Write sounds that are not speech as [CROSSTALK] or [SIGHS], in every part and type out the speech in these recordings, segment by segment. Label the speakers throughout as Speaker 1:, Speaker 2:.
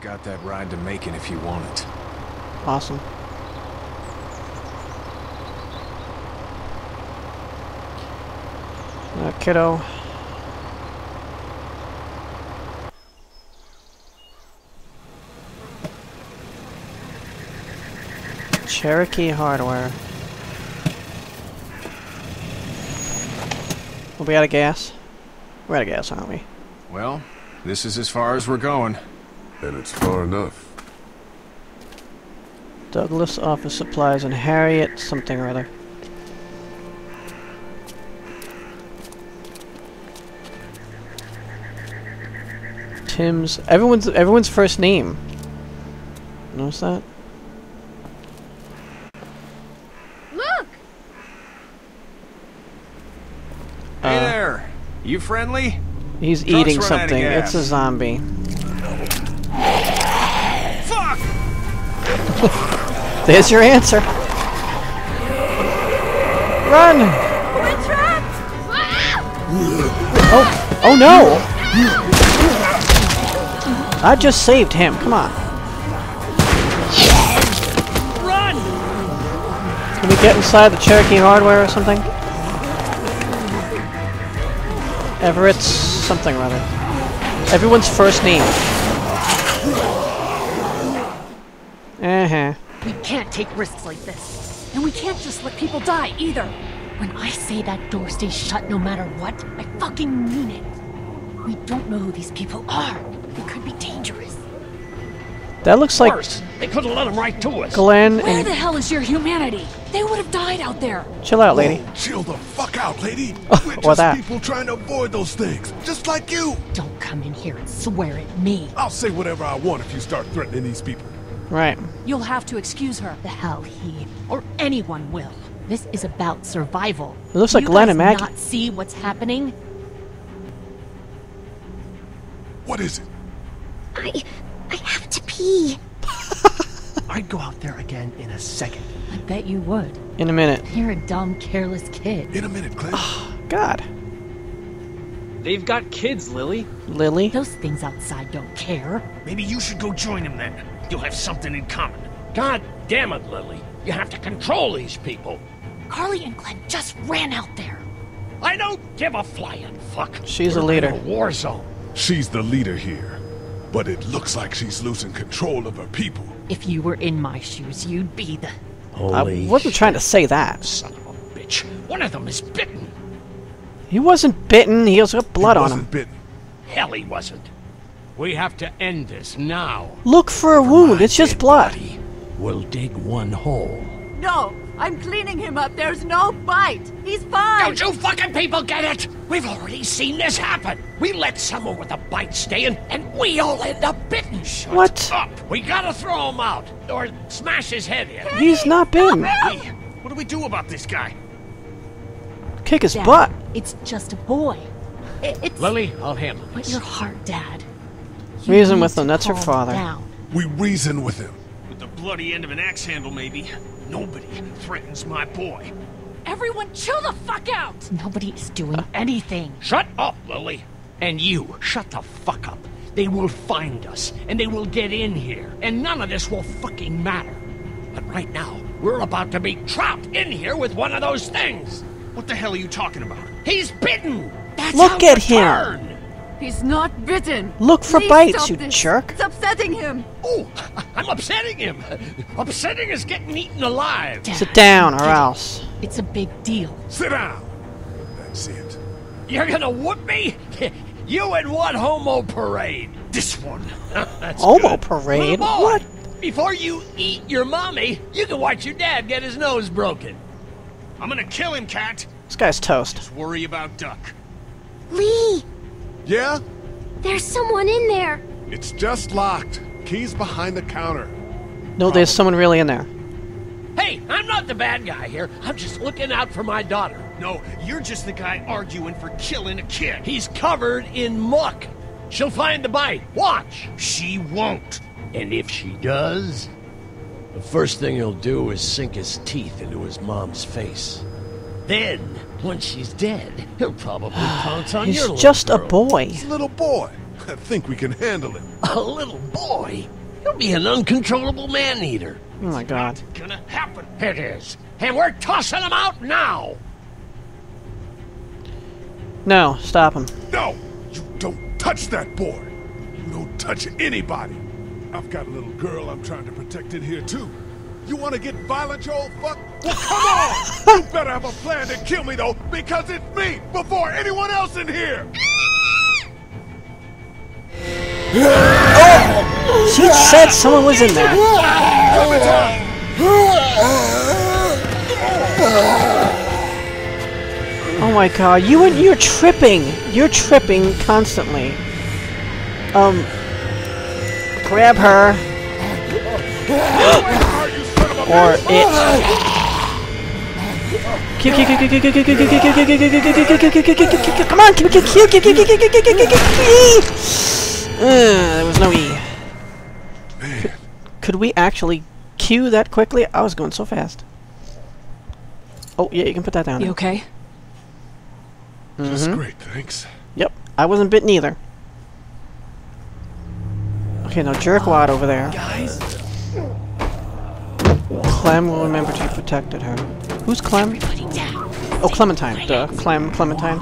Speaker 1: Got that ride to Macon if you want it.
Speaker 2: Awesome. Uh, kiddo. Cherokee Hardware. We'll be out of gas? We're out of gas, aren't we?
Speaker 1: Well, this is as far as we're going.
Speaker 3: And it's far enough.
Speaker 2: Douglas Office Supplies and Harriet something or other. Tim's everyone's everyone's first name. Notice that?
Speaker 4: Look!
Speaker 1: Hey
Speaker 2: Uh,
Speaker 1: there! You friendly?
Speaker 2: He's
Speaker 1: Truck's
Speaker 2: eating
Speaker 1: run out of
Speaker 2: something. It's a zombie. [LAUGHS] There's your answer. Run!
Speaker 4: We're trapped!
Speaker 2: Oh, oh no! I just saved him. Come on.
Speaker 4: Run!
Speaker 2: Can we get inside the Cherokee Hardware or something? Everett's something or other. Everyone's first name. Uh-huh.
Speaker 5: We can't take risks like this. And we can't just let people die either. When I say that door stays shut no matter what, I fucking mean it. We don't know who these people are. They could be dangerous.
Speaker 2: That looks like
Speaker 6: Worse, they could have let him right to us.
Speaker 2: Glenn
Speaker 5: Where
Speaker 2: and...
Speaker 5: the hell is your humanity? They would have died out there.
Speaker 2: Chill out, lady.
Speaker 3: Whoa, chill the fuck out, lady. [LAUGHS] We're
Speaker 2: or
Speaker 3: just
Speaker 2: that.
Speaker 3: people trying to avoid those things, just like you.
Speaker 5: Don't come in here and swear at me.
Speaker 3: I'll say whatever I want if you start threatening these people.
Speaker 2: Right.
Speaker 5: You'll have to excuse her. The hell he or anyone will. This is about survival.
Speaker 2: It looks
Speaker 5: Do
Speaker 2: like
Speaker 5: you
Speaker 2: Glenn
Speaker 5: guys
Speaker 2: and Maggie.
Speaker 5: not see what's happening?
Speaker 3: What is it?
Speaker 4: I. I have to pee. [LAUGHS]
Speaker 6: I'd go out there again in a second.
Speaker 5: I bet you would.
Speaker 2: In a minute.
Speaker 5: You're a dumb, careless kid.
Speaker 3: In a minute, Clint.
Speaker 2: Ah, God.
Speaker 7: They've got kids, Lilly.
Speaker 2: Lilly?
Speaker 5: Those things outside don't care.
Speaker 6: Maybe you should go join them then. You'll have something in common. God damn it, Lilly. You have to control these people.
Speaker 5: Carly and Glenn just ran out there.
Speaker 6: I don't give a flying fuck.
Speaker 2: She's a
Speaker 6: We're
Speaker 2: leader.
Speaker 6: in a war zone.
Speaker 3: She's the leader here, but it looks like she's losing control of her people.
Speaker 5: If you were in my shoes, you'd be the.
Speaker 2: Holy I wasn't trying to say that.
Speaker 6: Son of a bitch. One of them is bitten.
Speaker 2: He wasn't bitten. He has got blood
Speaker 3: he
Speaker 2: on
Speaker 3: wasn't
Speaker 2: him.
Speaker 3: bitten.
Speaker 6: Hell, he wasn't. We have to end this now.
Speaker 2: Look for a wound. It's just blood.
Speaker 6: We'll dig one hole.
Speaker 4: No! I'm cleaning him up. There's no bite. He's fine.
Speaker 6: Don't you fucking people get it? We've already seen this happen. We let someone with a bite stay in, and we all end up bitten. Shut
Speaker 2: What?
Speaker 6: up. We gotta throw him out, or smash his head in.
Speaker 2: He's not bitten.
Speaker 6: Hey, what do we do about this guy?
Speaker 2: Kick his
Speaker 5: Dad,
Speaker 2: butt.
Speaker 5: It's just a boy. I- it's.
Speaker 6: Lilly, I'll handle
Speaker 5: But
Speaker 6: this.
Speaker 5: your heart, Dad. You
Speaker 2: Reason with
Speaker 5: to
Speaker 2: him. That's her father.
Speaker 5: Down.
Speaker 3: We reason with him.
Speaker 6: With the bloody end of an axe handle, maybe. Nobody threatens my boy.
Speaker 4: Everyone, chill the fuck out!
Speaker 5: Nobody is doing uh, anything.
Speaker 6: Shut up, Lilly. And you, shut the fuck up. They will find us, and they will get in here, and none of this will fucking matter. But right now, we're about to be trapped in here with one of those things. What the hell are you talking about? He's bitten. That's
Speaker 2: Look
Speaker 6: how
Speaker 2: at
Speaker 6: you
Speaker 2: him.
Speaker 6: turn.
Speaker 4: He's not bitten.
Speaker 2: Look for
Speaker 4: Please
Speaker 2: bites, you
Speaker 4: this.
Speaker 2: jerk.
Speaker 4: It's upsetting him.
Speaker 6: Oh, [LAUGHS] I'm upsetting him. Upsetting is getting eaten alive.
Speaker 5: Dad,
Speaker 2: Sit down or else.
Speaker 5: It's a big deal.
Speaker 3: Sit down. That's it.
Speaker 6: You're gonna whoop me? [LAUGHS] You and what homo parade? This one. [LAUGHS] That's
Speaker 2: Homo
Speaker 6: good.
Speaker 2: parade?
Speaker 6: Boy,
Speaker 2: What?
Speaker 6: Before you eat your mommy, you can watch your dad get his nose broken.
Speaker 1: I'm gonna kill him, Cat.
Speaker 2: This guy's toast.
Speaker 1: Just Worry about Duck.
Speaker 8: Lee,
Speaker 3: Yeah?
Speaker 8: there's someone in there.
Speaker 3: It's just locked. Keys behind the counter.
Speaker 2: No, there's oh. someone really in there.
Speaker 6: Hey, I'm not the bad guy here. I'm just looking out for my daughter.
Speaker 1: No, you're just the guy arguing for killing a kid.
Speaker 6: He's covered in muck. She'll find the bite. Watch.
Speaker 1: She won't.
Speaker 6: And if she does, the first thing he'll do is sink his teeth into his mom's face. Then, once she's dead, he'll probably [SIGHS] pounce on
Speaker 2: He's
Speaker 6: your little
Speaker 2: just a boy.
Speaker 3: He's a little boy. I think we can handle him.
Speaker 6: A little boy? He'll be an uncontrollable man-eater.
Speaker 2: Oh my god.
Speaker 6: It's Gonna happen. It is. And we're tossing him out now.
Speaker 2: No, stop him.
Speaker 3: No! You don't touch that boy! You don't touch anybody! I've got a little girl I'm trying to protect in here, too. You want to get violent, you old fuck? Well, come on! you better have a plan to kill me, though, because it's me before anyone else in here! oh!
Speaker 2: She said someone was in there. Oh my god, you and you're tripping. You're tripping constantly. Um grab her or it. Come on, Q Q Q Q Q Q Q Q Q Q E. There was no E. Could we actually Q that quickly? I was going so fast. Oh yeah, you can put that down.
Speaker 5: You okay?
Speaker 3: That's great, thanks.
Speaker 2: Yep, I wasn't bitten either. Okay, now jerkwad over there.
Speaker 6: Guys?
Speaker 2: Clem will remember to protect her. Who's Clem? Oh, Clementine. Duh. Clem, Clementine.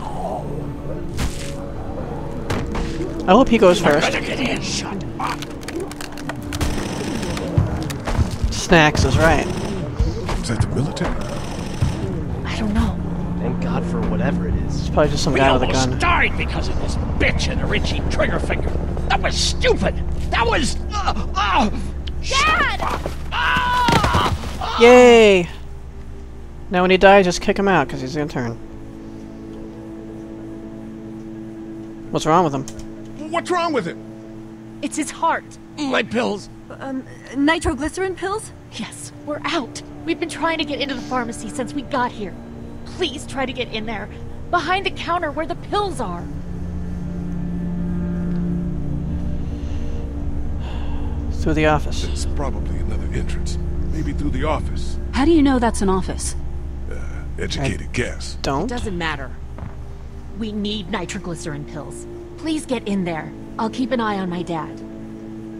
Speaker 2: I hope he goes first.
Speaker 6: Better get in. Shut up.
Speaker 2: Snacks is right.
Speaker 3: Is that the military?
Speaker 5: I don't know.
Speaker 7: Thank God for whatever it is.
Speaker 2: It's probably just some
Speaker 6: We
Speaker 2: guy with a
Speaker 6: almost
Speaker 2: gun.
Speaker 6: died because of this bitch and a Richie trigger finger. That was stupid. That was. Uh, uh, Dad! Ah!
Speaker 2: Yay! Now when he dies, just kick him out, because he's gonna turn. What's wrong with him?
Speaker 3: What's wrong with him?
Speaker 5: It's his heart.
Speaker 6: My pills.
Speaker 4: Um, nitroglycerin pills?
Speaker 5: Yes, we're out. We've been trying to get into the pharmacy since we got here. Please try to get in there. Behind the counter where the pills are.
Speaker 2: Through the office.
Speaker 3: There's probably another entrance. Maybe through the office.
Speaker 4: How do you know that's an office?
Speaker 3: Educated guess.
Speaker 2: Don't.
Speaker 5: It Doesn't matter. We need nitroglycerin pills. Please get in there. I'll keep an eye on my dad.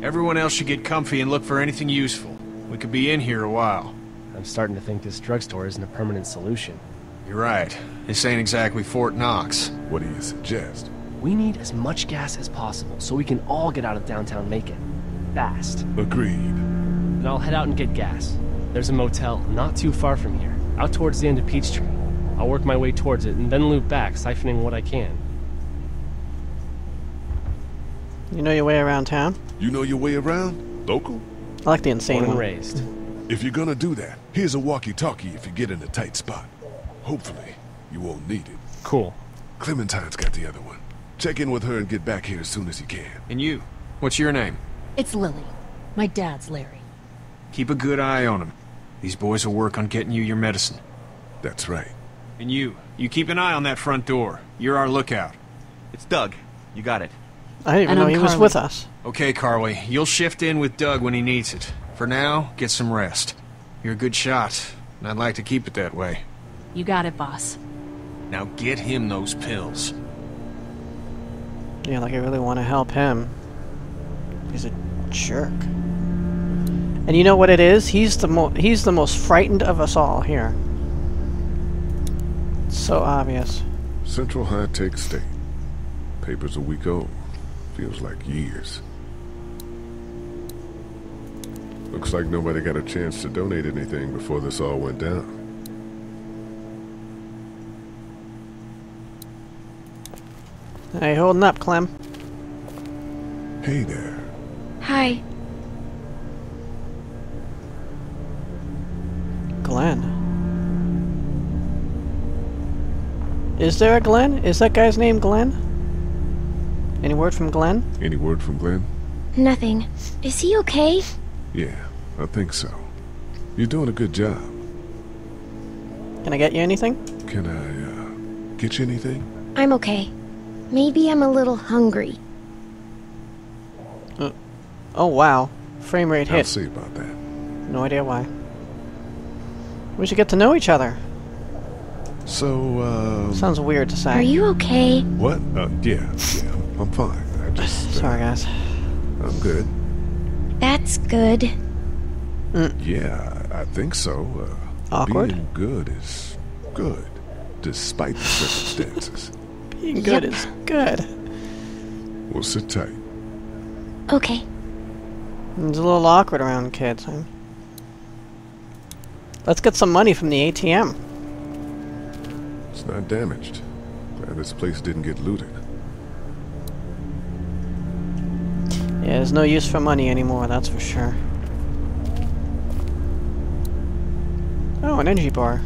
Speaker 9: Everyone else should get comfy and look for anything useful. We could be in here a while.
Speaker 7: I'm starting to think this drugstore isn't a permanent solution.
Speaker 9: You're right. This ain't exactly Fort Knox.
Speaker 3: What do you suggest?
Speaker 7: We need as much gas as possible so we can all get out of downtown Macon. Fast.
Speaker 3: Agreed.
Speaker 7: Then I'll head out and get gas. There's a motel not too far from here, out towards the end of Peachtree. I'll work my way towards it and then loop back, siphoning what I can.
Speaker 2: You know your way around town?
Speaker 3: You know your way around? Local?
Speaker 2: I like the insane
Speaker 7: Born and
Speaker 2: one.
Speaker 7: raised.
Speaker 3: If you're gonna do that, here's a walkie-talkie if you get in a tight spot. Hopefully, you won't need it.
Speaker 7: Cool.
Speaker 3: Clementine's got the other one. Check in with her and get back here as soon as you can.
Speaker 9: And you? What's your name?
Speaker 5: It's Lilly. My dad's Larry.
Speaker 9: Keep a good eye on him. These boys will work on getting you your medicine.
Speaker 3: That's right.
Speaker 9: And you, you keep an eye on that front door. You're our lookout.
Speaker 1: It's Doug. You got it.
Speaker 2: I didn't even
Speaker 4: And
Speaker 2: know
Speaker 4: I'm
Speaker 2: he was with us.
Speaker 9: Okay, Carly, you'll shift in with Doug when he needs it. For now, get some rest. You're a good shot, and I'd like to keep it that way.
Speaker 4: You got it, boss.
Speaker 9: Now get him those pills.
Speaker 2: Yeah, like I really want to help him. He's a jerk. And you know what it is? He's the mo he's the most frightened of us all here. It's so obvious.
Speaker 3: Central High Tech State. Paper's a week old. Feels like years. Looks like nobody got a chance to donate anything before this all went down.
Speaker 2: Hey, holding up, Clem.
Speaker 3: Hey there.
Speaker 8: Hi.
Speaker 2: Glenn. Is there a Glenn? Is that guy's name Glenn? Any word from Glenn?
Speaker 3: Any word from Glenn?
Speaker 8: Nothing. Is he okay?
Speaker 3: Yeah, I think so. You're doing a good job.
Speaker 2: Can I get you anything?
Speaker 3: Can I, uh, get you anything?
Speaker 8: I'm okay. Maybe I'm a little hungry.
Speaker 2: Oh wow. Frame rate
Speaker 3: I'll
Speaker 2: hit.
Speaker 3: see about that.
Speaker 2: No idea why. We should get to know each other.
Speaker 3: So, uh,
Speaker 2: Sounds weird to say.
Speaker 8: Are you okay?
Speaker 3: what? Uh, yeah, yeah, I'm fine. I just,
Speaker 2: Sorry, guys.
Speaker 3: I'm good.
Speaker 8: That's good.
Speaker 3: Yeah, I think so. Uh,
Speaker 2: Awkward?
Speaker 3: Being good is good, despite the circumstances. [LAUGHS]
Speaker 2: Being good
Speaker 8: Yep.
Speaker 2: is good.
Speaker 3: We'll sit tight.
Speaker 8: Okay.
Speaker 2: It's a little awkward around kids, huh? Let's get some money from the ATM.
Speaker 3: It's not damaged. Glad this place didn't get looted.
Speaker 2: Yeah, there's no use for money anymore, that's for sure. Oh, an energy bar.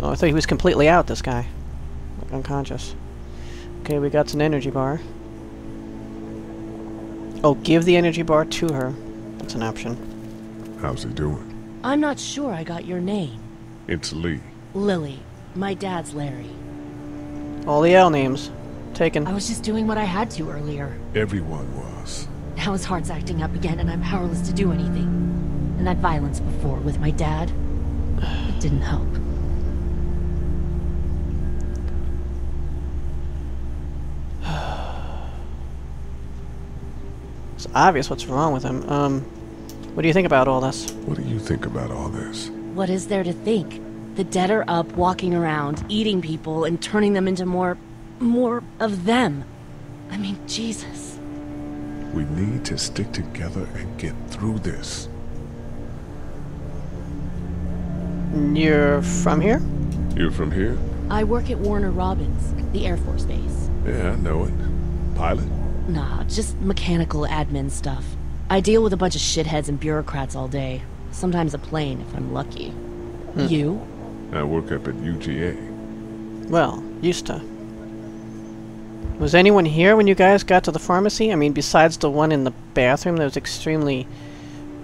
Speaker 2: Oh, I thought he was completely out, this guy. Like unconscious. Okay, we got an energy bar. Oh, give the energy bar to her. That's an option.
Speaker 3: How's he doing?
Speaker 5: I'm not sure I got your name.
Speaker 3: It's Lee.
Speaker 5: Lilly. My dad's Larry.
Speaker 2: All the L names. Taken.
Speaker 5: I was just doing what I had to earlier.
Speaker 3: Everyone was.
Speaker 5: Now his heart's acting up again and I'm powerless to do anything. And that violence before with my dad, it didn't help.
Speaker 2: It's obvious what's wrong with him. Um, what do you think about all this?
Speaker 3: What do you think about all this?
Speaker 5: What is there to think? The dead are up, walking around, eating people, and turning them into more. more of them. I mean, Jesus.
Speaker 3: We need to stick together and get through this.
Speaker 2: You're from here?
Speaker 3: You're from here?
Speaker 5: I work at Warner Robins, the Air Force Base.
Speaker 3: Yeah, I know it. Pilot?
Speaker 5: Nah, just mechanical admin stuff. I deal with a bunch of shitheads and bureaucrats all day. Sometimes a plane, if I'm lucky. Hmm. You?
Speaker 3: I work up at UGA.
Speaker 2: Well, used to. Was anyone here when you guys got to the pharmacy? I mean, besides the one in the bathroom that was extremely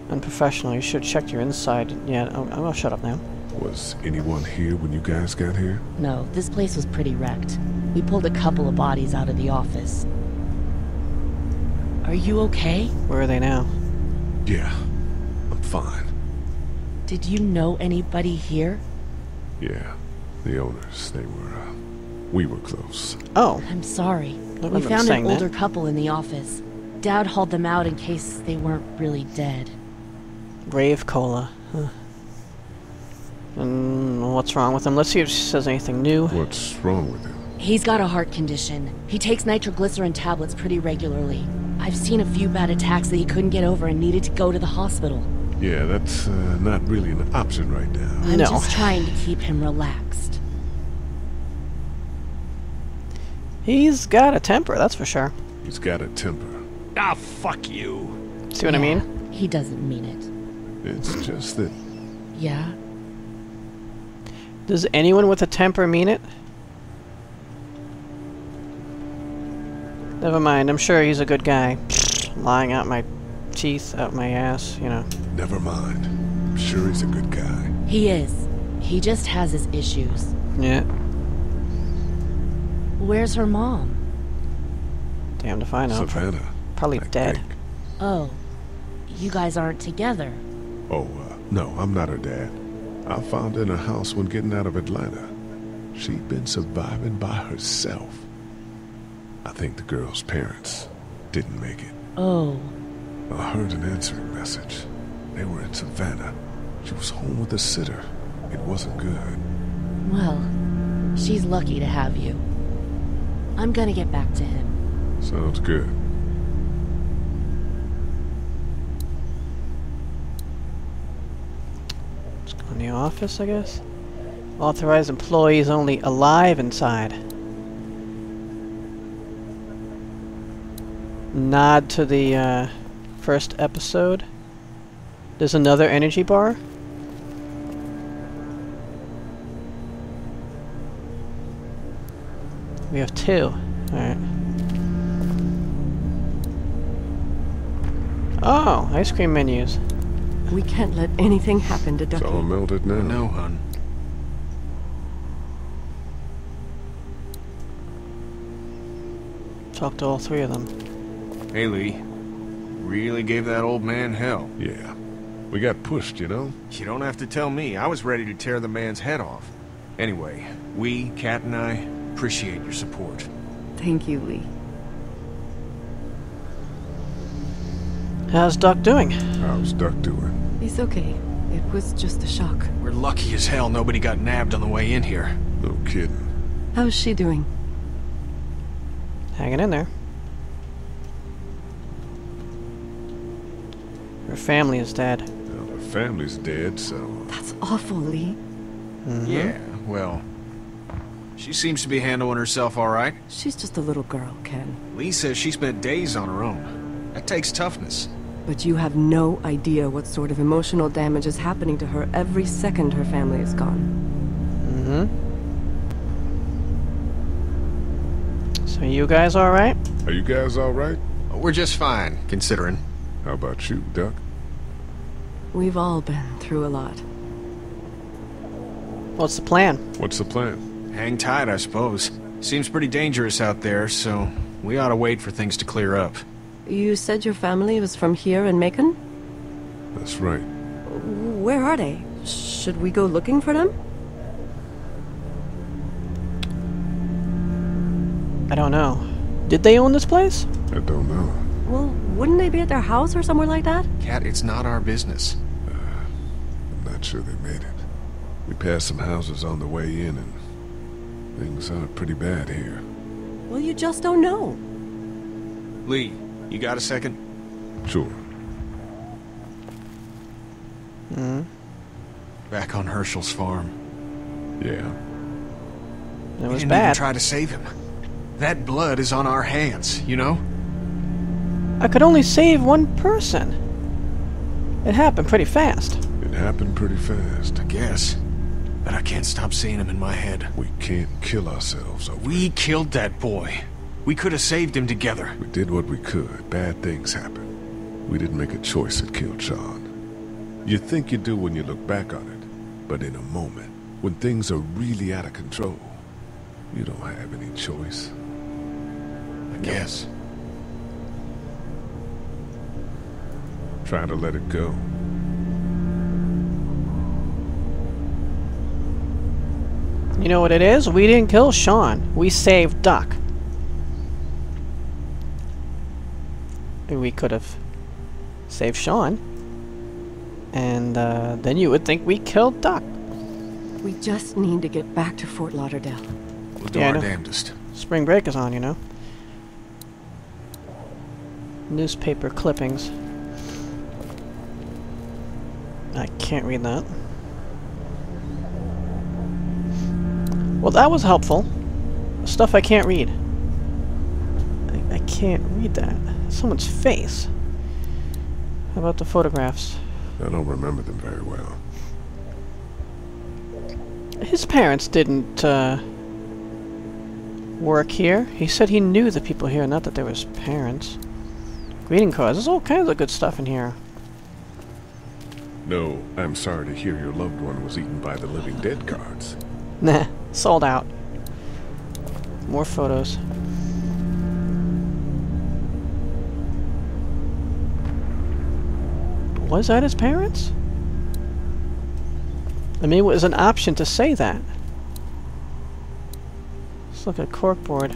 Speaker 2: unprofessional. You should have checked your inside. Yeah, oh, I'll shut up now.
Speaker 3: Was anyone here when you guys got here?
Speaker 5: No, this place was pretty wrecked. We pulled a couple of bodies out of the office. Are you okay?
Speaker 2: Where are they now?
Speaker 3: Yeah, I'm fine.
Speaker 5: Did you know anybody here?
Speaker 3: Yeah, the owners, they were, uh, we were close.
Speaker 2: Oh,
Speaker 5: I'm sorry.
Speaker 2: I
Speaker 5: We found
Speaker 2: saying
Speaker 5: an
Speaker 2: that.
Speaker 5: older couple in the office. Dad hauled them out in case they weren't really dead.
Speaker 2: Rave Cola. Huh. And what's wrong with him? Let's see if she says anything new.
Speaker 3: What's wrong with him?
Speaker 5: He's got a heart condition. He takes nitroglycerin tablets pretty regularly. I've seen a few bad attacks that he couldn't get over and needed to go to the hospital.
Speaker 3: Yeah, that's uh, not really an option right now.
Speaker 5: I'm
Speaker 2: No.
Speaker 5: just trying to keep him relaxed.
Speaker 2: He's got a temper, that's for sure.
Speaker 3: He's got a temper.
Speaker 6: Ah, fuck you.
Speaker 2: See what I mean?
Speaker 5: He doesn't mean it.
Speaker 3: It's just that
Speaker 5: Yeah?
Speaker 2: Does anyone with a temper mean it? Never mind, I'm sure he's a good guy. [SNIFFS] Lying out my teeth, out my ass, you know.
Speaker 3: Never mind. I'm sure he's a good guy.
Speaker 5: He is. He just has his issues.
Speaker 2: Yeah,
Speaker 5: Where's her mom?
Speaker 2: damn if I know.
Speaker 3: Savannah.
Speaker 2: Probably
Speaker 3: I
Speaker 2: dead.
Speaker 3: think.
Speaker 5: Oh, you guys aren't together.
Speaker 3: Oh, uh, no, I'm not her dad. I found her in a house when getting out of Atlanta. She'd been surviving by herself. I think the girl's parents didn't make it.
Speaker 5: Oh,
Speaker 3: I heard an answering message. They were in Savannah. She was home with a sitter. It wasn't good.
Speaker 5: well, she's lucky to have you. I'm gonna get back to him.
Speaker 3: Sounds good.
Speaker 2: Let's go in the office, I guess. Authorized employees only alive inside. Nod to the uh, first episode. There's another energy bar. We have two. Alright. Oh, ice cream menus.
Speaker 10: We can't let anything happen to
Speaker 3: It's
Speaker 10: Ducky.
Speaker 3: all melted now.
Speaker 9: No, hun.
Speaker 2: Talk to all three of them.
Speaker 9: Hey Lee, really gave that old man hell.
Speaker 3: Yeah. We got pushed, you know?
Speaker 9: You don't have to tell me. I was ready to tear the man's head off. Anyway, we, Cat and I, appreciate your support.
Speaker 10: Thank you, Lee.
Speaker 2: How's Duck doing?
Speaker 3: How's Duck doing?
Speaker 10: He's okay. It was just a shock.
Speaker 9: We're lucky as hell nobody got nabbed on the way in here.
Speaker 3: No kidding.
Speaker 10: How's she doing?
Speaker 2: Hanging in there. Family is dead.
Speaker 3: Well, her family's dead, so...
Speaker 10: That's awful, Lee.
Speaker 9: Yeah, well... She seems to be handling herself all right.
Speaker 10: She's just a little girl, Ken.
Speaker 9: Lee says she spent days on her own. That takes toughness.
Speaker 10: But you have no idea what sort of emotional damage is happening to her every second her family is gone.
Speaker 2: Mm-hmm. So you guys alright?
Speaker 3: Are you guys all right?
Speaker 9: We're just fine, considering.
Speaker 3: How about you, Duck?
Speaker 10: We've all been through a lot.
Speaker 2: What's the plan?
Speaker 3: What's the plan?
Speaker 9: Hang tight, I suppose. Seems pretty dangerous out there, so we ought to wait for things to clear up.
Speaker 10: You said your family was from here in Macon?
Speaker 3: That's right.
Speaker 10: Where are they? Should we go looking for them?
Speaker 2: I don't know. Did they own this place?
Speaker 3: I don't know.
Speaker 10: Well, wouldn't they be at their house or somewhere like that?
Speaker 9: Cat, it's not our business.
Speaker 3: I'm not sure they made it. We passed some houses on the way in, and things are pretty bad here.
Speaker 10: Well, you just don't know.
Speaker 9: Lee, you got a second?
Speaker 3: Sure.
Speaker 2: Hmm.
Speaker 9: Back on Herschel's farm.
Speaker 3: Yeah.
Speaker 2: It
Speaker 9: we
Speaker 2: was
Speaker 9: didn't
Speaker 2: bad.
Speaker 9: even try to save him. That blood is on our hands, you know?
Speaker 2: I could only save one person. It happened pretty fast.
Speaker 3: It happened pretty fast.
Speaker 9: I guess. But I can't stop seeing him in my head.
Speaker 3: We can't kill ourselves over
Speaker 9: We killed that boy. We could have saved him together.
Speaker 3: We did what we could. Bad things happen. We didn't make a choice that killed Shawn. You think you do when you look back on it, but in a moment, when things are really out of control, you don't have any choice.
Speaker 9: I guess.
Speaker 3: Try to let it go.
Speaker 2: You know what it is? We didn't kill Shawn. We saved Duck. We could have saved Shawn. And uh, then you would think we killed Duck.
Speaker 10: We just need to get back to Fort Lauderdale.
Speaker 9: We'll do
Speaker 2: Yeah,
Speaker 9: our
Speaker 2: know.
Speaker 9: damnedest.
Speaker 2: Spring break is on, you know. Newspaper clippings. I can't read that. Well, that was helpful. Stuff I can't read. I, I can't read that. Someone's face. How about the photographs?
Speaker 3: I don't remember them very well.
Speaker 2: His parents didn't, uh, work here. He said he knew the people here, not that they were his parents. Greeting cards. There's all kinds of good stuff in here.
Speaker 3: No, I'm sorry to hear your loved one was eaten by the living dead cards.
Speaker 2: Nah, sold out. More photos. Was that his parents? I mean, it was an option to say that. Let's look at corkboard.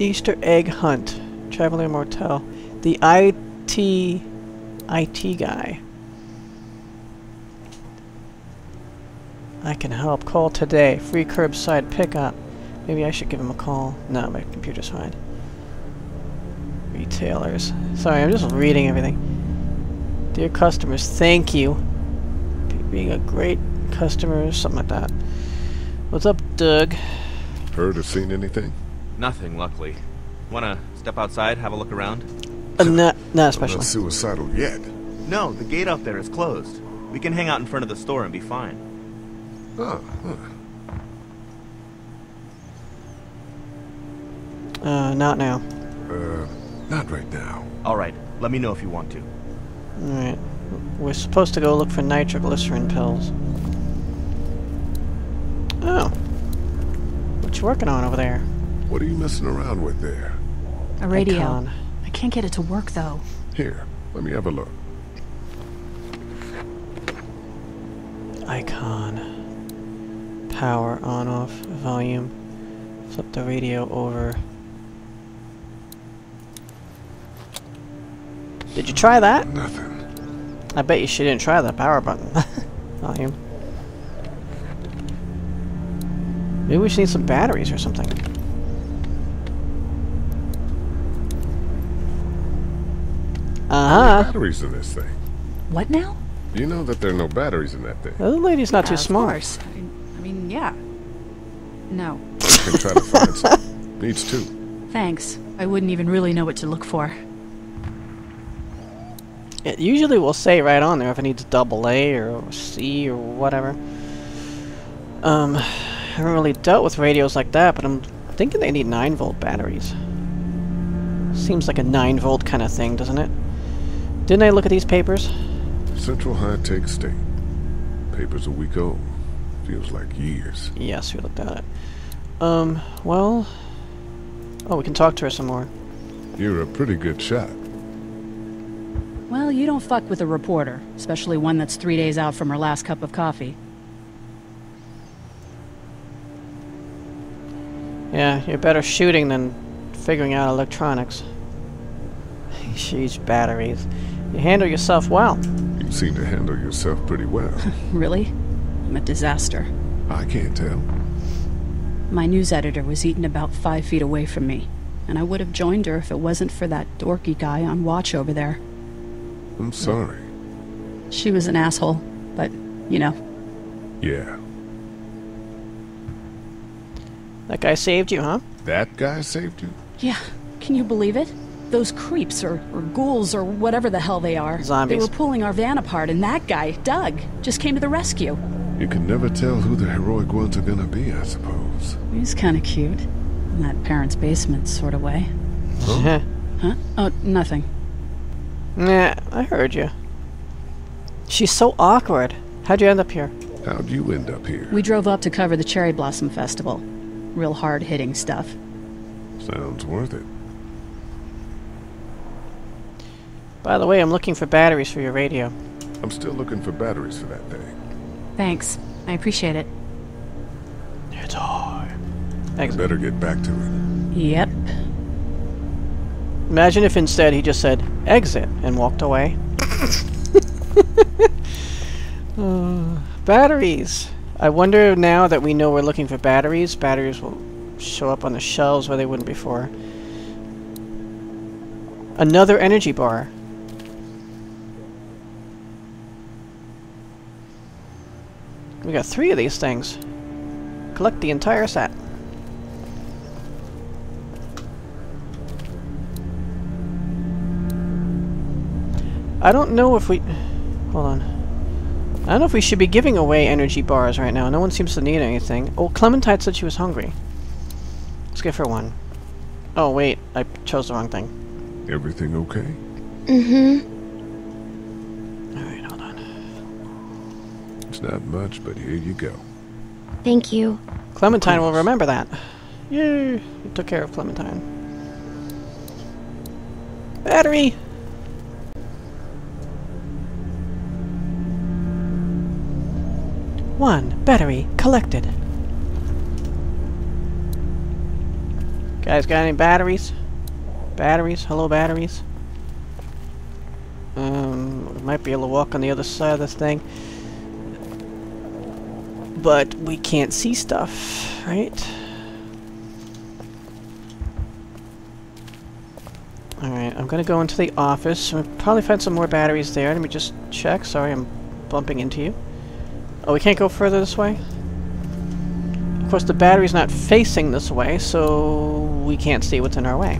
Speaker 2: Easter egg hunt. Traveling Motel. The IT... IT guy. I can help. Call today. Free curbside pickup. Maybe I should give him a call. No, my computer's fine. Retailers. Sorry, I'm just reading everything. Dear customers, thank you. for Being a great customer, something like that. What's up, Doug?
Speaker 3: Heard or seen anything?
Speaker 11: Nothing, luckily. Wanna step outside, have a look around?
Speaker 2: Uh, not, not
Speaker 3: I'm
Speaker 2: especially.
Speaker 3: not suicidal yet.
Speaker 11: No, the gate out there is closed. We can hang out in front of the store and be fine.
Speaker 3: Oh, huh.
Speaker 2: Uh, not now.
Speaker 3: Uh, not right now.
Speaker 11: Alright, let me know if you want to.
Speaker 2: Alright. We're supposed to go look for nitroglycerin pills. Oh. What you working on over there?
Speaker 3: What are you messing around with there?
Speaker 5: A radio.
Speaker 2: Icon.
Speaker 5: I can't get it to work though.
Speaker 3: Here, let me have a look.
Speaker 2: Icon. Power on off. Volume. Flip the radio over. Did you try that?
Speaker 3: Nothing.
Speaker 2: I bet you she didn't try the power button. [LAUGHS] Volume. Maybe we should need some batteries or something. Uh-huh.
Speaker 3: Batteries in this thing.
Speaker 12: What now?
Speaker 3: You know that there are no batteries in that thing.
Speaker 2: The lady's not
Speaker 12: Yeah,
Speaker 2: too smart.
Speaker 12: course. I mean, yeah. No.
Speaker 3: You can try to find some. [LAUGHS] Needs two.
Speaker 12: Thanks. I wouldn't even really know what to look for.
Speaker 2: It usually will say right on there if it needs double A or C or whatever. Um, I haven't really dealt with radios like that, but I'm thinking they need 9 volt batteries. Seems like a 9 volt kind of thing, doesn't it? Didn't I look at these papers?
Speaker 3: Central High Tech State. Paper's a week old. Feels like years.
Speaker 2: Yes, we looked at it. Um, well... Oh, we can talk to her some more.
Speaker 3: You're a pretty good shot.
Speaker 12: Well, you don't fuck with a reporter, especially one that's three days out from her last cup of coffee.
Speaker 2: Yeah, you're better shooting than figuring out electronics. [LAUGHS] Sheesh, batteries. You handle yourself well.
Speaker 3: You seem to handle yourself pretty well. [LAUGHS]
Speaker 12: Really? I'm a disaster.
Speaker 3: I can't tell.
Speaker 12: My news editor was eaten about five feet away from me, and I would have joined her if it wasn't for that dorky guy on watch over there.
Speaker 3: I'm sorry.
Speaker 12: She was an asshole, but, you know,
Speaker 3: Yeah.
Speaker 2: That guy saved you, huh?
Speaker 3: That guy saved you?
Speaker 12: yeah, can you believe it? Those creeps, or, or ghouls, or whatever the hell they are.
Speaker 2: Zombies.
Speaker 12: They were pulling our van apart, and that guy, Doug, just came to the rescue.
Speaker 3: You can never tell who the heroic ones are gonna be, I suppose.
Speaker 12: He's kind of cute. In that parents' basement sort of way.
Speaker 2: Huh? [LAUGHS]
Speaker 12: Huh? Oh, nothing.
Speaker 2: Nah, I heard you. She's so awkward. How'd you end up here?
Speaker 3: How'd you end up here?
Speaker 12: We drove up to cover the Cherry Blossom Festival. Real hard hitting stuff.
Speaker 3: Sounds worth it.
Speaker 2: By the way, I'm looking for batteries for your radio.
Speaker 3: I'm still looking for batteries for that thing.
Speaker 12: Thanks. I appreciate it.
Speaker 2: It's hard.
Speaker 3: I
Speaker 2: Exit.
Speaker 3: better get back to it.
Speaker 12: Yep.
Speaker 2: Imagine if instead he just said exit and walked away. [LAUGHS] Uh, batteries. I wonder now that we know we're looking for batteries, batteries will show up on the shelves where they wouldn't before. Another energy bar. We got three of these things. Collect the entire set. I don't know if we... Hold on. I don't know if we should be giving away energy bars right now. No one seems to need anything. Oh, Clementine said she was hungry. Let's give her one. Oh, wait. I chose the wrong thing.
Speaker 3: Everything okay?
Speaker 8: Mm-hmm.
Speaker 3: It's not much, but here you go.
Speaker 8: Thank you.
Speaker 2: Clementine will remember that. Yay! We took care of Clementine. Battery! One battery collected. Guys, got any batteries? Batteries? Hello, batteries? Um, might be able to walk on the other side of this thing. But we can't see stuff, right? Alright, I'm gonna go into the office. We'll probably find some more batteries there. Let me just check. Sorry, I'm bumping into you. Oh, we can't go further this way? Of course, the battery's not facing this way, so we can't see what's in our way.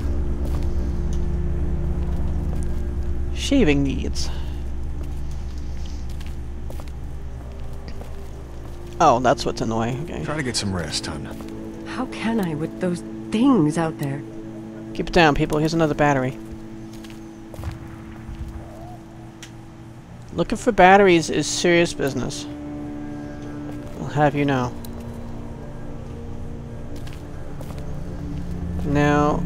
Speaker 2: Shaving needs. Oh, that's what's in the way. Okay.
Speaker 9: Try to get some rest, hon.
Speaker 10: How can I with those things out there?
Speaker 2: Keep it down, people. Here's another battery. Looking for batteries is serious business. I'll have you know. Now...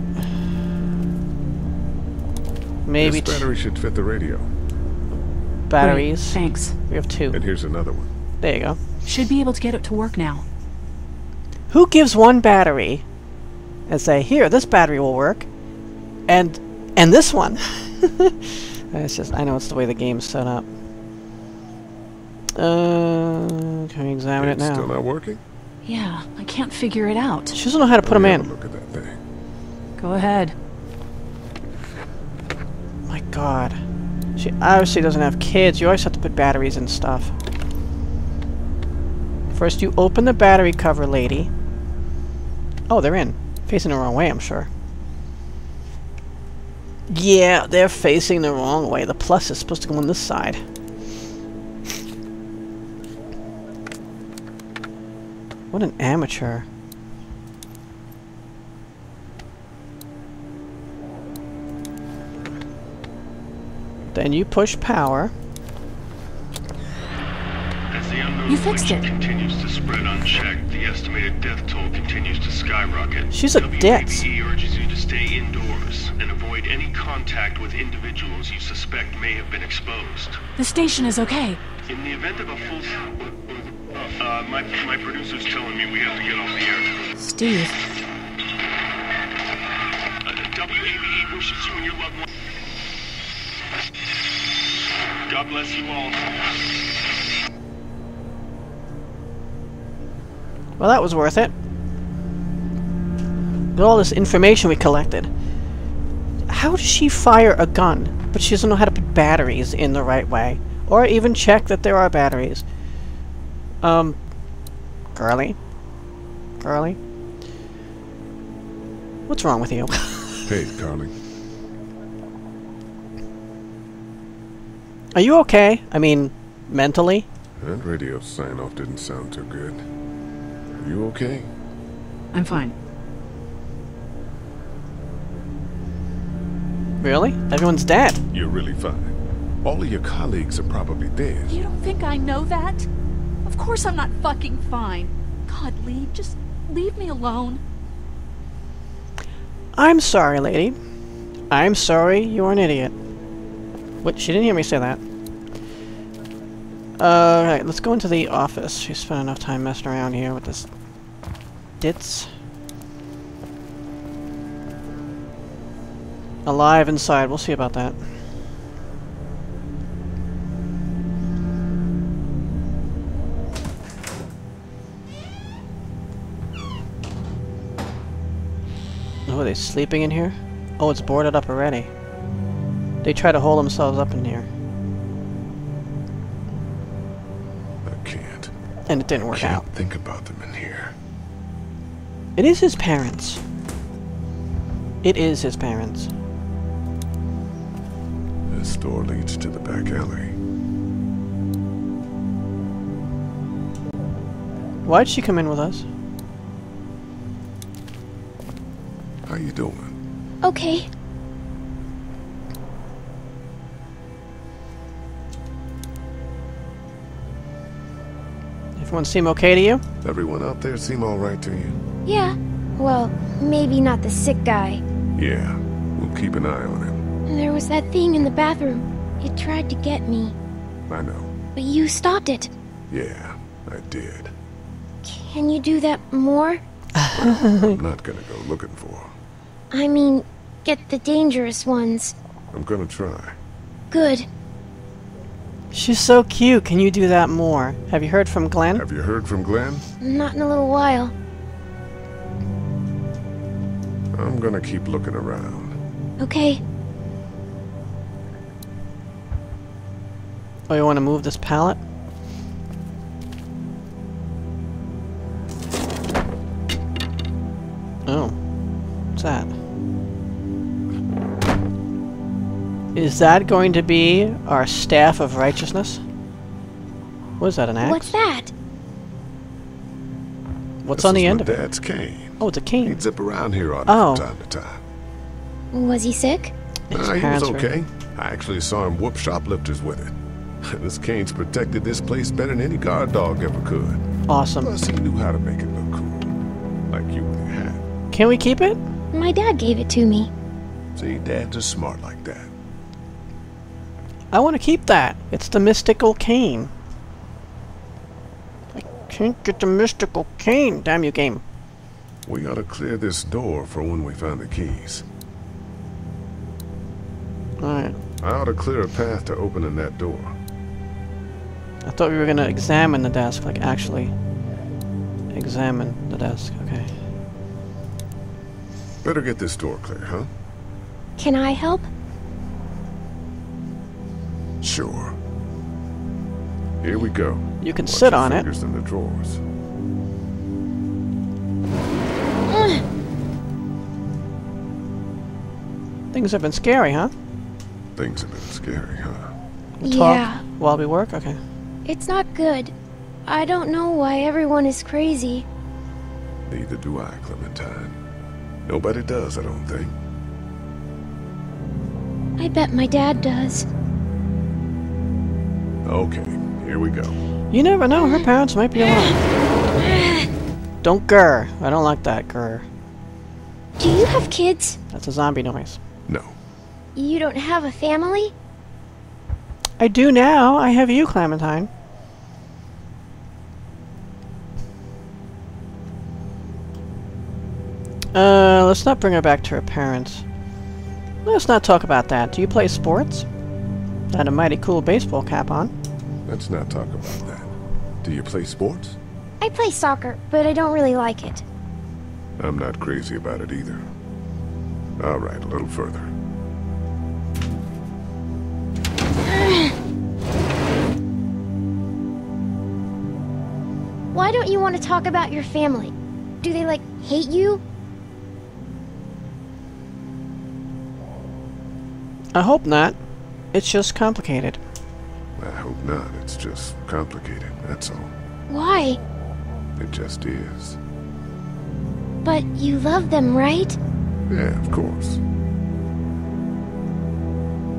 Speaker 2: Maybe
Speaker 3: this battery should fit the radio.
Speaker 2: batteries.
Speaker 12: Great, thanks.
Speaker 2: We have two.
Speaker 3: And here's another one.
Speaker 2: There you go.
Speaker 12: Should be able to get it to work now.
Speaker 2: Who gives one battery and say, here, this battery will work, and and this one? [LAUGHS] It's just, I know it's the way the game's set up. Uh, can we examine it now?
Speaker 3: Still not working?
Speaker 5: Yeah, I can't figure it out.
Speaker 2: She doesn't know how to put them
Speaker 3: Let
Speaker 2: in.
Speaker 3: Look at that thing.
Speaker 5: Go ahead.
Speaker 2: My god. She obviously doesn't have kids. You always have to put batteries in stuff. First you open the battery cover, lady. Oh, they're in. Facing the wrong way, I'm sure. Yeah, they're facing the wrong way. The plus is supposed to go on this side. What an amateur. Then you push power.
Speaker 5: You fixed it.
Speaker 13: continues to spread unchecked, the estimated death toll continues to skyrocket.
Speaker 2: She's a ditz.
Speaker 13: WABE urges you to stay indoors and avoid any contact with individuals you suspect may have been exposed.
Speaker 5: The station is okay.
Speaker 13: In the event of a full... Uh, my, my producer's telling me we have to get off the air.
Speaker 5: Steve.
Speaker 13: Uh, WABE wishes you and your loved one... God bless you all.
Speaker 2: Well, that was worth it. Look at all this information we collected. How does she fire a gun, but she doesn't know how to put batteries in the right way? Or even check that there are batteries? Um, girly? Girly? What's wrong with you? [LAUGHS]
Speaker 3: Hey, Carly.
Speaker 2: Are you okay? I mean, mentally?
Speaker 3: That radio sign-off didn't sound too good. Are you okay?
Speaker 5: I'm fine.
Speaker 2: Really? Everyone's dead.
Speaker 3: You're really fine. All of your colleagues are probably dead.
Speaker 4: You don't think I know that? Of course I'm not fucking fine. God, Lee, just leave me alone.
Speaker 2: I'm sorry, lady. I'm sorry you're an idiot. What? She didn't hear me say that. Alright, let's go into the office. We spent enough time messing around here with this ditz. Alive inside. We'll see about that. Oh, are they sleeping in here? Oh, it's boarded up already. They try to hold themselves up in here. And it didn't work
Speaker 3: can't
Speaker 2: out.
Speaker 3: think about them in here.
Speaker 2: It is his parents. It is his parents.
Speaker 3: This door leads to the back alley.
Speaker 2: Why'd she come in with us?
Speaker 3: How you doing?
Speaker 8: Okay.
Speaker 2: Everyone seem okay to you?
Speaker 3: Everyone out there seem all right to you?
Speaker 8: Yeah. Well, maybe not the sick guy.
Speaker 3: Yeah. We'll keep an eye on him.
Speaker 8: There was that thing in the bathroom. It tried to get me,
Speaker 3: I know.
Speaker 8: but you stopped it.
Speaker 3: Yeah, I did.
Speaker 8: Can you do that more?
Speaker 3: I'm not gonna go looking for him.
Speaker 8: I mean, get the dangerous ones.
Speaker 3: I'm gonna try.
Speaker 8: Good.
Speaker 2: She's so cute. Can you do that more? Have you heard from Glenn?
Speaker 3: Have you heard from Glenn?
Speaker 8: Not in a little while.
Speaker 3: I'm gonna keep looking around.
Speaker 8: Okay.
Speaker 2: Oh, you want to move this pallet? Oh. What's that? Is that going to be our staff of righteousness? What is that, an axe?
Speaker 8: What's that?
Speaker 2: What's
Speaker 3: This
Speaker 2: on the end of it?
Speaker 3: Dad's cane.
Speaker 2: Oh, it's a cane.
Speaker 3: He'd zip around here on
Speaker 2: Oh.
Speaker 3: it from oh. time to time.
Speaker 8: Was he sick?
Speaker 2: His
Speaker 3: Nah, he was
Speaker 2: parents were-
Speaker 3: okay. I actually saw him whoop shoplifters with it. [LAUGHS] this cane's protected this place better than any guard dog ever could.
Speaker 2: Awesome.
Speaker 3: Plus, he knew how to make it look cool. Like you with your hat.
Speaker 2: Can we keep it?
Speaker 8: My dad gave it to me.
Speaker 3: See, dads are smart like that.
Speaker 2: I want to keep that. It's the mystical cane. I can't get the mystical cane. Damn you, game.
Speaker 3: We gotta clear this door for when we find the keys.
Speaker 2: Alright.
Speaker 3: I ought to clear a path to opening that door.
Speaker 2: I thought we were gonna examine the desk, like actually examine the desk. Okay.
Speaker 3: Better get this door clear, huh?
Speaker 8: Can I help?
Speaker 3: Sure. Here we go.
Speaker 2: You can
Speaker 3: Watch
Speaker 2: sit
Speaker 3: your
Speaker 2: on it.
Speaker 3: fingers in the drawers.
Speaker 2: Things have been scary, huh?
Speaker 3: Things have been scary, huh?
Speaker 2: We'll talk
Speaker 8: Yeah.
Speaker 2: while we work? Okay.
Speaker 8: It's not good. I don't know why everyone is crazy.
Speaker 3: Neither do I, Clementine. Nobody does, I don't think.
Speaker 8: I bet my dad does.
Speaker 3: Okay, here we go.
Speaker 2: You never know, her parents might be alone. Don't grr. I don't like that grr.
Speaker 8: Do you have kids?
Speaker 2: That's a zombie noise.
Speaker 3: No.
Speaker 8: You don't have a family?
Speaker 2: I do now. I have you, Clementine. Uh, let's not bring her back to her parents. Let's not talk about that. Do you play sports? Had a mighty cool baseball cap on.
Speaker 3: Let's not talk about that. Do you play sports?
Speaker 8: I play soccer, but I don't really like it.
Speaker 3: I'm not crazy about it either. All right, a little further.
Speaker 8: Why don't you want to talk about your family? Do they, like, hate you?
Speaker 2: I hope not. It's just complicated.
Speaker 3: I hope not. It's just complicated, that's all.
Speaker 8: Why?
Speaker 3: It just is.
Speaker 8: But you love them, right?
Speaker 3: Yeah, of course.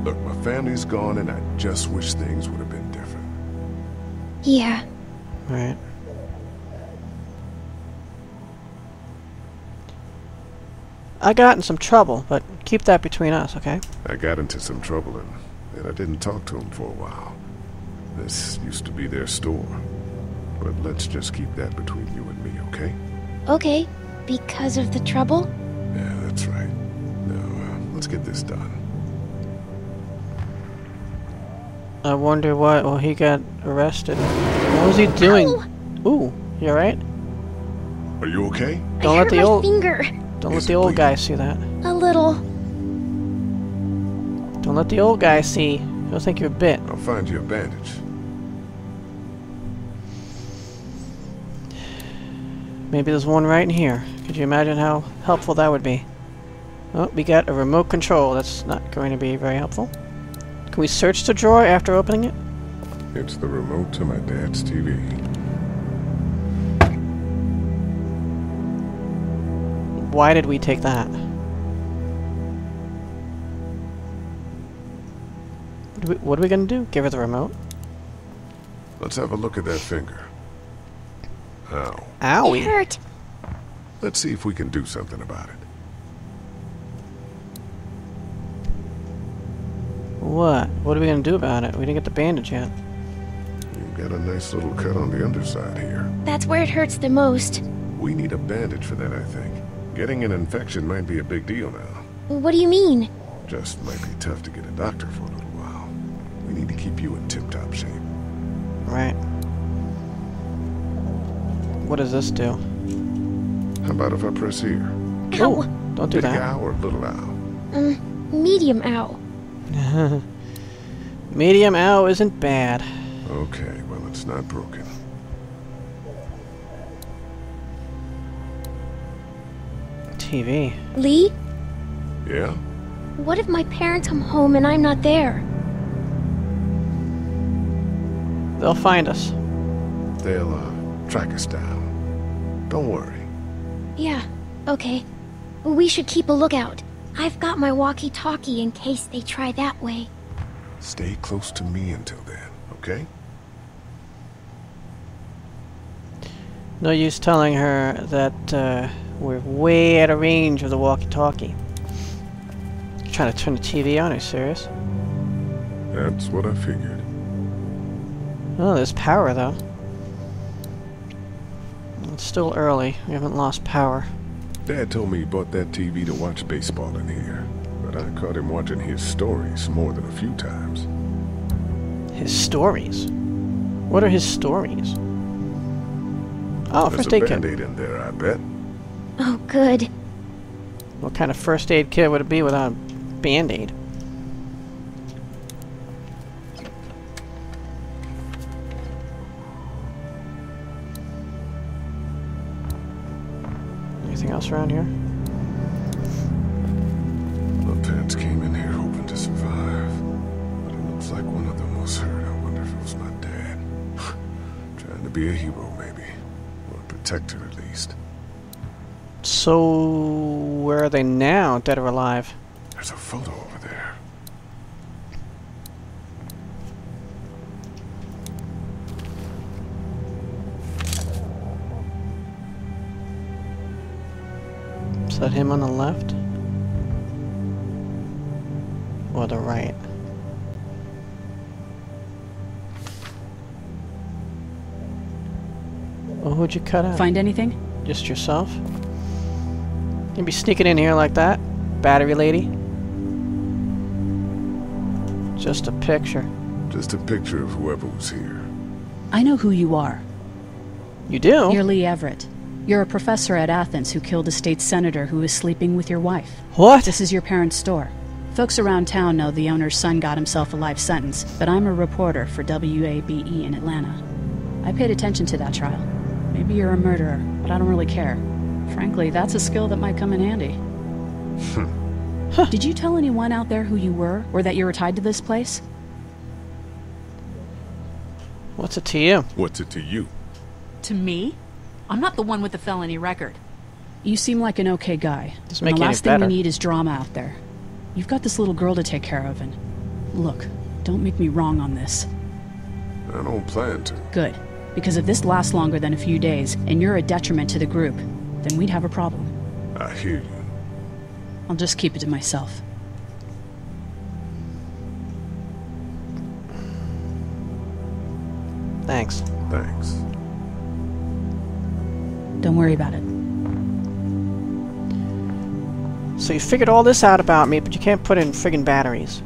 Speaker 3: Look, my family's gone and I just wish things would have been different.
Speaker 8: Yeah.
Speaker 2: Right. I got in some trouble, but keep that between us, okay?
Speaker 3: I got into some trouble and, and I didn't talk to him for a while. This used to be their store. But let's just keep that between you and me, okay?
Speaker 8: Okay. Because of the trouble?
Speaker 3: Yeah, that's right. Now, uh, let's get this done.
Speaker 2: I wonder why. Well, he got arrested. What was he doing? Ooh, you alright?
Speaker 3: Are you okay?
Speaker 2: Don't
Speaker 8: I
Speaker 2: let
Speaker 8: hurt
Speaker 2: the
Speaker 8: my
Speaker 2: old
Speaker 8: finger.
Speaker 2: don't let the old guy see that.
Speaker 8: A little.
Speaker 2: Don't let the old guy see. He'll think you're bit.
Speaker 3: I'll find you a bandage.
Speaker 2: Maybe there's one right in here. Could you imagine how helpful that would be? Oh, we got a remote control. That's not going to be very helpful. Can we search the drawer after opening it?
Speaker 3: It's the remote to my dad's TV.
Speaker 2: Why did we take that? We, what are we gonna do? Give her the remote?
Speaker 3: Let's have a look at that finger. Ow.
Speaker 2: Owie.
Speaker 8: It hurt.
Speaker 3: Let's see if we can do something about it.
Speaker 2: What? What are we gonna do about it? We didn't get the bandage yet.
Speaker 3: You've got a nice little cut on the underside here.
Speaker 8: That's where it hurts the most.
Speaker 3: We need a bandage for that, I think. Getting an infection might be a big deal now.
Speaker 8: What do you mean?
Speaker 3: Just might be tough to get a doctor for need to keep you in tip-top shape.
Speaker 2: Right. What does this do?
Speaker 3: How about if I press here?
Speaker 2: Oh, don't do
Speaker 3: Big
Speaker 2: that.
Speaker 3: ow or little ow?
Speaker 8: Um, medium ow. [LAUGHS]
Speaker 2: Medium ow isn't bad.
Speaker 3: Okay, well, it's not broken.
Speaker 2: TV.
Speaker 8: Lee,
Speaker 3: Yeah?
Speaker 8: what if my parents come home and I'm not there?
Speaker 2: They'll find us.
Speaker 3: They'll, uh, track us down. Don't worry.
Speaker 8: Yeah, okay. We should keep a lookout. I've got my walkie-talkie in case they try that way.
Speaker 3: Stay close to me until then, okay?
Speaker 2: No use telling her that uh, we're way out of range of the walkie-talkie. Trying to turn the TV on? Are you serious?
Speaker 3: That's what I figured.
Speaker 2: Oh, there's power though. It's still early. We haven't lost power.
Speaker 3: Dad told me he bought that TV to watch baseball in here. But but I caught him watching his stories more than a few times.
Speaker 2: His stories? What are his stories? Oh,
Speaker 3: There's
Speaker 2: first aid kit.
Speaker 3: band-aid in there, I bet.
Speaker 8: Oh, good.
Speaker 2: What kind of first aid kit would it be without a band-aid? Anything else around here?
Speaker 3: The parents came in here hoping to survive, but it looks like one of them was hurt. I wonder if it was my dad. [SIGHS] Trying to be a hero, maybe. Or a protector, at least.
Speaker 2: So, where are they now, dead or alive?
Speaker 3: There's a photo
Speaker 2: that him on the left? Or the right? Well, who'd you cut out?
Speaker 12: Find anything?
Speaker 2: Just yourself? You'd be sneaking in here like that? Battery lady? Just a picture.
Speaker 3: Just a picture of whoever was here.
Speaker 12: I know who you are.
Speaker 2: You do?
Speaker 12: You're Lee Everett. You're a professor at Athens who killed a state senator who was sleeping with your wife.
Speaker 2: What?
Speaker 12: This is your parents' store. Folks around town know the owner's son got himself a life sentence, but I'm a reporter for WABE in Atlanta. I paid attention to that trial. Maybe you're a murderer, but I don't really care. Frankly, that's a skill that might come in handy. Hmm. Did you tell anyone out there who you were, or that you were tied to this place?
Speaker 2: What's it to you?
Speaker 3: What's it to you?
Speaker 4: To me? I'm not the one with the felony record.
Speaker 12: You seem like an okay guy.
Speaker 2: Doesn't
Speaker 12: and
Speaker 2: make
Speaker 12: the
Speaker 2: it any
Speaker 12: last thing we need is drama out there. You've got this little girl to take care of, and look, don't make me wrong on this.
Speaker 3: I don't plan to.
Speaker 12: Good, because if this lasts longer than a few days, and you're a detriment to the group, then we'd have a problem.
Speaker 3: I hear you.
Speaker 12: I'll just keep it to myself.
Speaker 2: Thanks.
Speaker 3: Thanks.
Speaker 12: Don't worry about it.
Speaker 2: So you figured all this out about me, but you can't put in friggin' batteries.